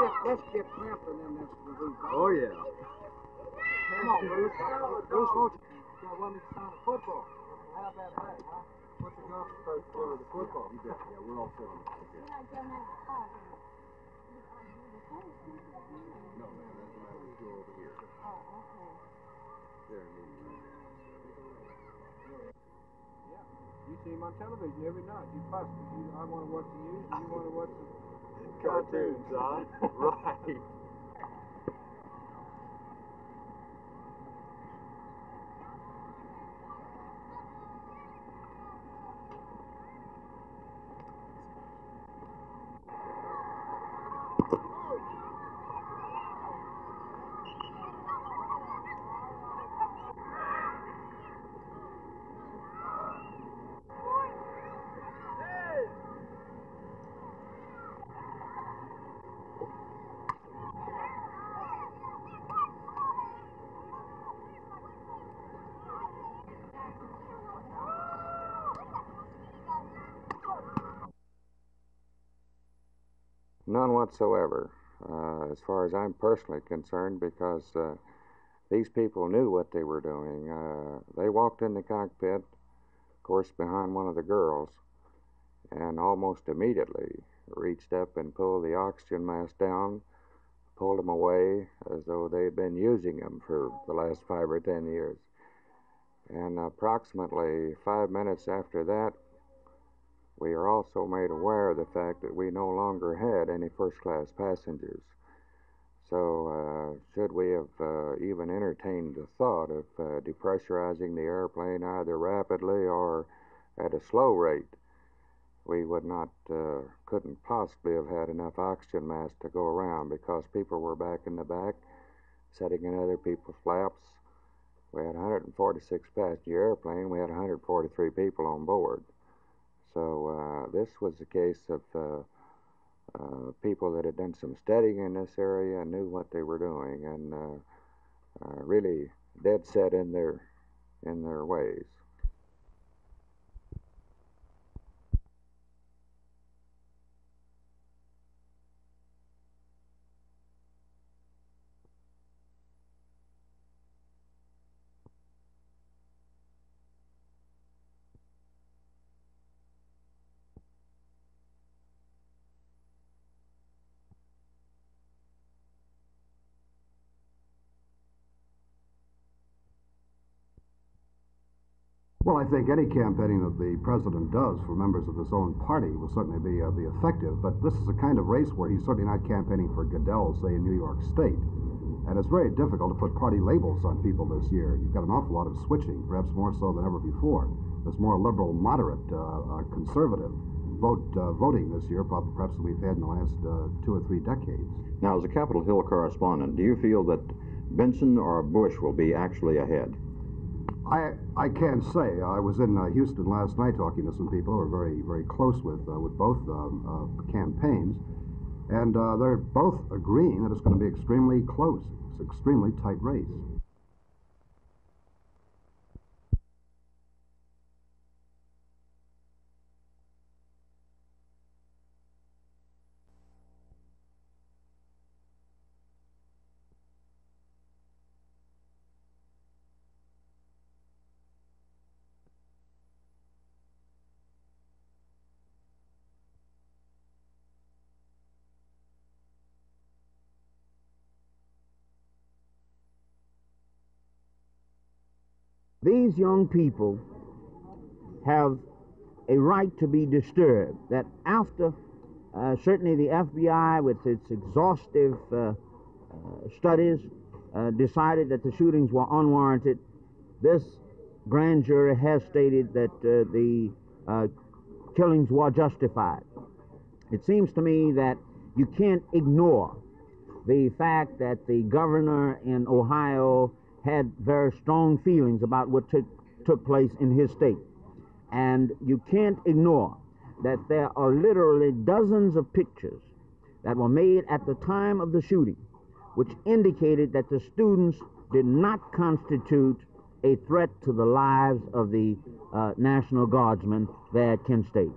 get let's get pampering them next week. Oh, yeah. Come on, Bruce. Bruce, won't you go run me some football? How about that, huh? What's the golf supposed to do the football? You bet. Yeah, we're all set on that. Okay. No, man, that's the matter. We go over here. There, meeting uh, room. You see him on television every night. You fuss. You, I want to watch the news, and you want to watch the Cartoons, huh? right. None whatsoever, uh, as far as I'm personally concerned, because uh, these people knew what they were doing. Uh, they walked in the cockpit, of course, behind one of the girls, and almost immediately reached up and pulled the oxygen mask down, pulled them away as though they had been using them for the last five or ten years. And approximately five minutes after that, we are also made aware of the fact that we no longer had any first class passengers. So, uh, should we have uh, even entertained the thought of uh, depressurizing the airplane either rapidly or at a slow rate, we would not, uh, couldn't possibly have had enough oxygen masks to go around because people were back in the back, sitting in other people's flaps. We had a 146 passenger airplane. We had 143 people on board. This was a case of uh, uh, people that had done some studying in this area and knew what they were doing, and uh, uh, really dead set in their in their ways. Well, I think any campaigning that the president does for members of his own party will certainly be, uh, be effective, but this is a kind of race where he's certainly not campaigning for Goodell, say, in New York State. And it's very difficult to put party labels on people this year. You've got an awful lot of switching, perhaps more so than ever before. There's more liberal, moderate, uh, uh, conservative vote uh, voting this year, prob- perhaps than we've had in the last uh, two or three decades. Now, as a Capitol Hill correspondent, do you feel that Bentsen or Bush will be actually ahead? I, I can't say. I was in uh, Houston last night talking to some people who are very, very close with, uh, with both um, uh, campaigns, and uh, they're both agreeing that it's going to be extremely close. It's extremely tight race. These young people have a right to be disturbed. That after uh, certainly the FBI, with its exhaustive uh, uh, studies, uh, decided that the shootings were unwarranted, this grand jury has stated that uh, the killings were justified. It seems to me that you can't ignore the fact that the governor in Ohio had very strong feelings about what took, took place in his state. And you can't ignore that there are literally dozens of pictures that were made at the time of the shooting, which indicated that the students did not constitute a threat to the lives of the uh, National Guardsmen there at Kent State.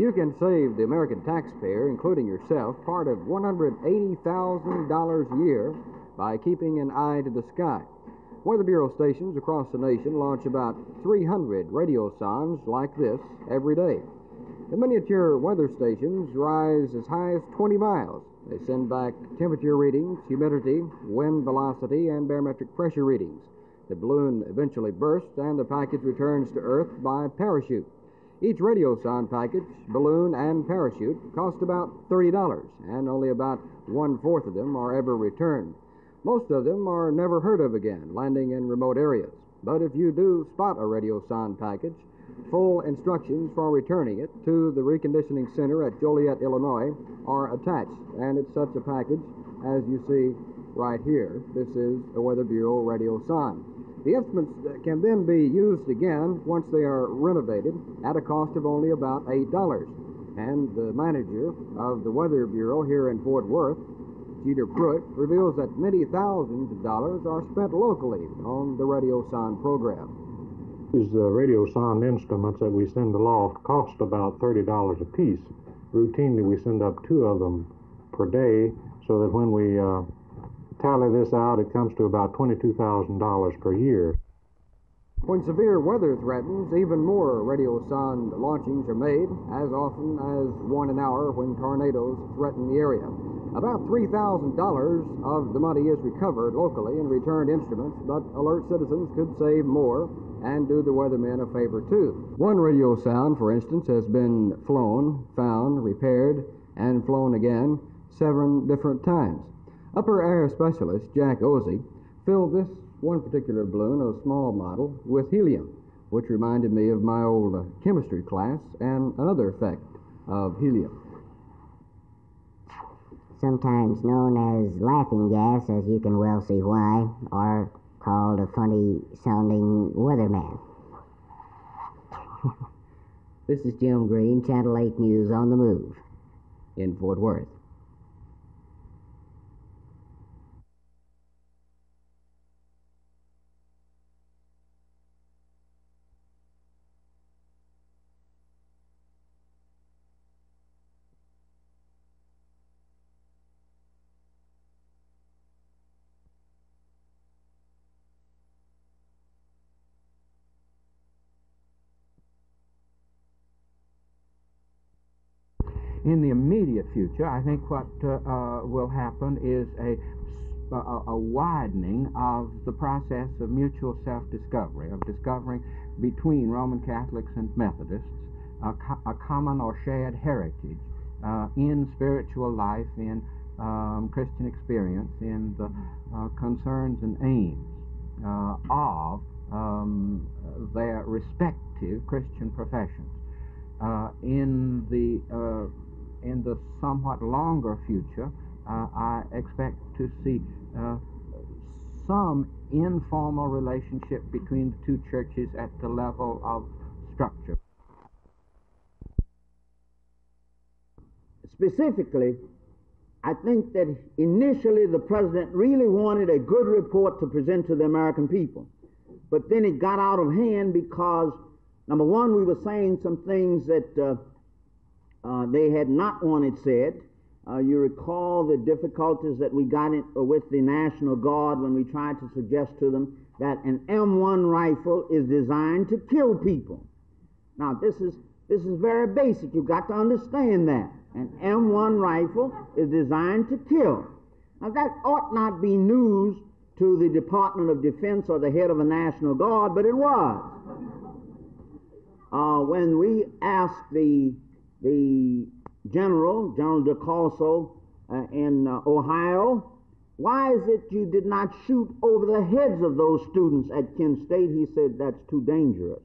You can save the American taxpayer, including yourself, part of $180,000 a year by keeping an eye to the sky. Weather Bureau stations across the nation launch about 300 radiosondes like this every day. The miniature weather stations rise as high as 20 miles. They send back temperature readings, humidity, wind velocity, and barometric pressure readings. The balloon eventually bursts and the package returns to Earth by parachute. Each radio radiosonde package, balloon, and parachute cost about $30, and only about one fourth of them are ever returned. Most of them are never heard of again, landing in remote areas. But if you do spot a radio radiosonde package, full instructions for returning it to the reconditioning center at Joliet, Illinois are attached, and it's such a package as you see right here. This is a Weather Bureau radio radiosonde. The instruments can then be used again once they are renovated at a cost of only about $8. And the manager of the Weather Bureau here in Fort Worth, Jeter Pruitt, reveals that many thousands of dollars are spent locally on the radiosonde program. These uh, radiosonde instruments that we send aloft cost about $30 a piece. Routinely, we send up two of them per day so that when we uh, tally this out, it comes to about $22,000 per year. When severe weather threatens, even more radiosonde launchings are made, as often as one an hour when tornadoes threaten the area. About $3,000 of the money is recovered locally in returned instruments, but alert citizens could save more and do the weathermen a favor too. One radiosonde, for instance, has been flown, found, repaired, and flown again seven different times. Upper air specialist Jack Ozzie filled this one particular balloon, a small model, with helium, which reminded me of my old uh, chemistry class and another effect of helium. Sometimes known as laughing gas, as you can well see why, or called a funny sounding weatherman. this is Jim Green, Channel 8 News on the Move in Fort Worth. In the immediate future, I think what uh, uh, will happen is a, a, a, widening of the process of mutual self discovery, of discovering between Roman Catholics and Methodists a, co- a common or shared heritage uh, in spiritual life, in um, Christian experience, in the uh, concerns and aims uh, of um, their respective Christian professions. Uh, in the in the somewhat longer future, uh, I expect to see uh, some informal relationship between the two churches at the level of structure. Specifically, I think that initially the president really wanted a good report to present to the American people. But then it got out of hand because, number one, we were saying some things that uh, uh, they had not wanted said. Uh, you recall the difficulties that we got in, uh, with the National Guard when we tried to suggest to them that an M1 rifle is designed to kill people. Now, this is, this is very basic. You've got to understand that. An M1 rifle is designed to kill. Now, that ought not be news to the Department of Defense or the head of the National Guard, but it was. Uh, when we asked the the general, General Del Corso, uh, in uh, Ohio, why is it you did not shoot over the heads of those students at Kent State? He said, that's too dangerous.